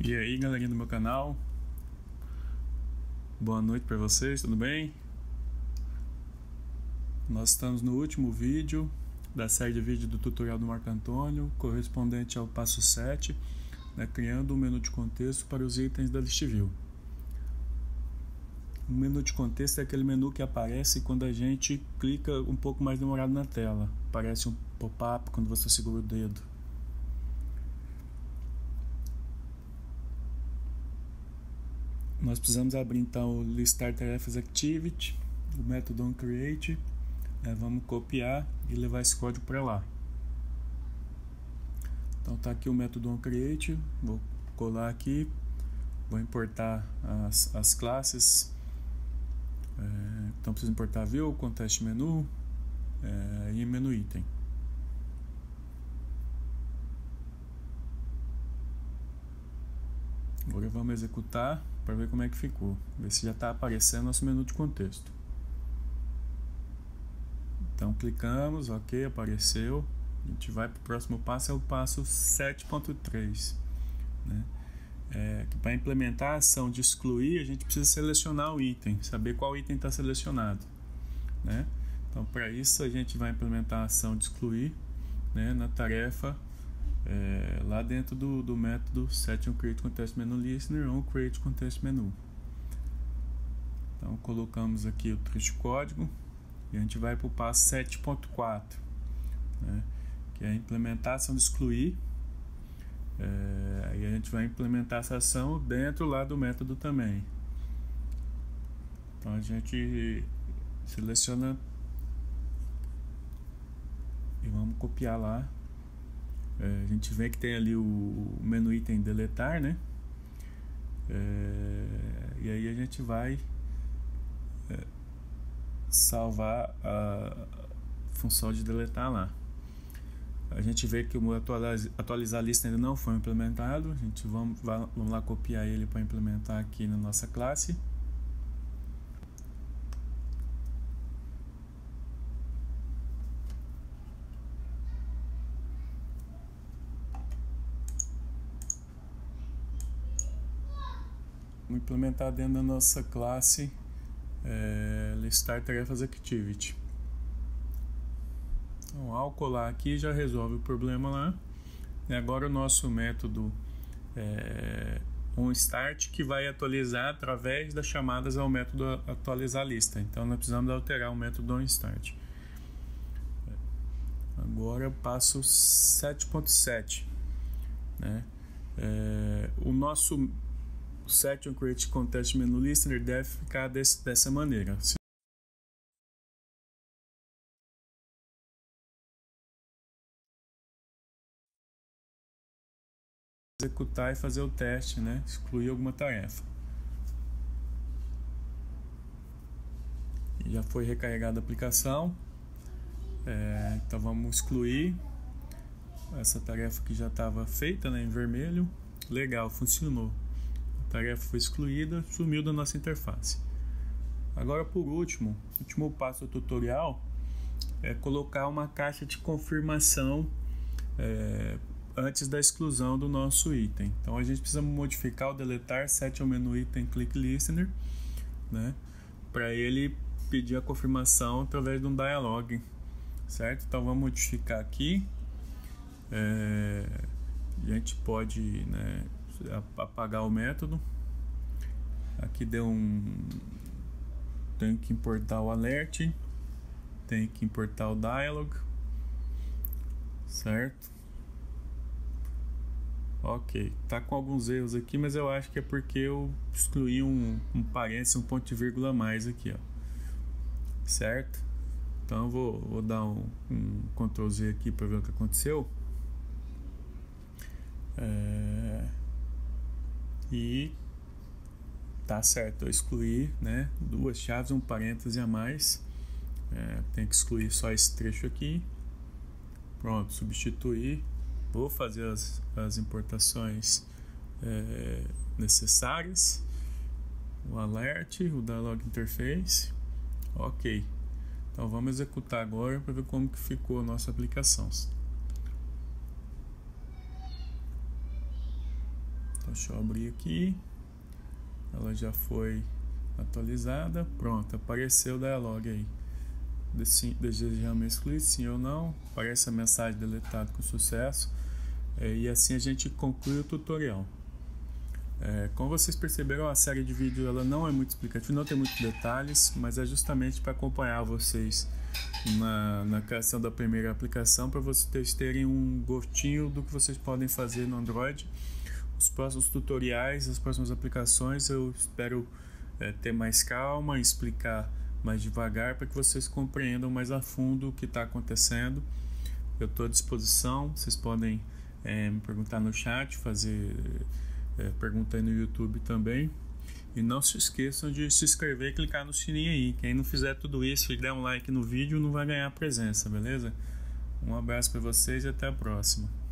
E aí, galerinha do meu canal. Boa noite para vocês, tudo bem? Nós estamos no último vídeo da série de vídeo do tutorial do Marco Antônio, correspondente ao passo 7, né, criando um menu de contexto para os itens da List View. O menu de contexto é aquele menu que aparece quando a gente clica um pouco mais demorado na tela. Aparece um pop-up quando você segura o dedo. Nós precisamos abrir então o listar tarefas activity, o método onCreate. Né, vamos copiar e levar esse código para lá. Então tá aqui o método onCreate, vou colar aqui, vou importar as, as classes é, então precisa importar view, contexto menu é, e menu item. Agora vamos executar para ver como é que ficou. Ver se já está aparecendo nosso menu de contexto. Então clicamos, ok, apareceu. A gente vai para o próximo passo, é o passo 7.3. Né? é, para implementar a ação de excluir, a gente precisa selecionar o item, saber qual item está selecionado. Né? Então, para isso, a gente vai implementar a ação de excluir né, na tarefa é, lá dentro do, do método set create context menu listener ou create context menu. Então, colocamos aqui o trecho código e a gente vai para o passo 7.4, né, que é a implementação de excluir é, e a gente vai implementar essa ação dentro lá do método também. Então a gente seleciona e vamos copiar lá. É, a gente vê que tem ali o menu item deletar, né? É, e aí a gente vai é, salvar a função de deletar lá. A gente vê que o atualizar, atualizar lista ainda não foi implementado. A gente vamos, vamos lá copiar ele para implementar aqui na nossa classe. Vamos implementar dentro da nossa classe é, listar tarefas activity. Então, ao colar aqui já resolve o problema lá. E agora o nosso método é, onStart que vai atualizar através das chamadas ao método atualizar lista. Então nós precisamos alterar o método onStart. Agora passo 7.7. Né? É, o nosso set on create context menu listener deve ficar desse, dessa maneira. executar e fazer o teste, né? excluir alguma tarefa. já foi recarregada a aplicação. É, então vamos excluir essa tarefa que já estava feita né, em vermelho. Legal, funcionou. Tarefa foi excluída, sumiu da nossa interface. Agora, por último, último passo do tutorial é colocar uma caixa de confirmação é, antes da exclusão do nosso item. Então a gente precisa modificar o deletar set ao menu item click listener, né, para ele pedir a confirmação através de um dialog, certo? Então vamos modificar aqui. É, a gente pode né, apagar o método. Aqui deu um. Tem que importar o alert, tem que importar o dialog, certo? Ok, tá com alguns erros aqui, mas eu acho que é porque eu excluí um, um parênteses, um ponto de vírgula a mais aqui, ó. Certo? Então eu vou, vou dar um, um Ctrl Z aqui para ver o que aconteceu. E tá certo, eu excluí né, duas chaves, um parêntese a mais. É, tem que excluir só esse trecho aqui. Pronto, substituir vou fazer as, as importações é, necessárias, o alert, o dialog interface, ok. Então vamos executar agora para ver como que ficou a nossa aplicação. Deixa eu abrir aqui. Ela já foi atualizada. Pronto, apareceu o dialog aí. Desejamos excluir sim ou não. Aparece a mensagem deletado com sucesso. É, e assim a gente conclui o tutorial. É, como vocês perceberam, a série de vídeo ela não é muito explicativa, não tem muitos detalhes, mas é justamente para acompanhar vocês na, na criação da primeira aplicação, para vocês terem um gostinho do que vocês podem fazer no Android. Os próximos tutoriais, as próximas aplicações, eu espero é, ter mais calma, explicar mais devagar para que vocês compreendam mais a fundo o que está acontecendo. Eu estou à disposição, vocês podem é, me perguntar no chat, fazer é, pergunta aí no YouTube também. E não se esqueçam de se inscrever e clicar no sininho aí. Quem não fizer tudo isso e der um like no vídeo não vai ganhar presença, beleza? Um abraço para vocês e até a próxima.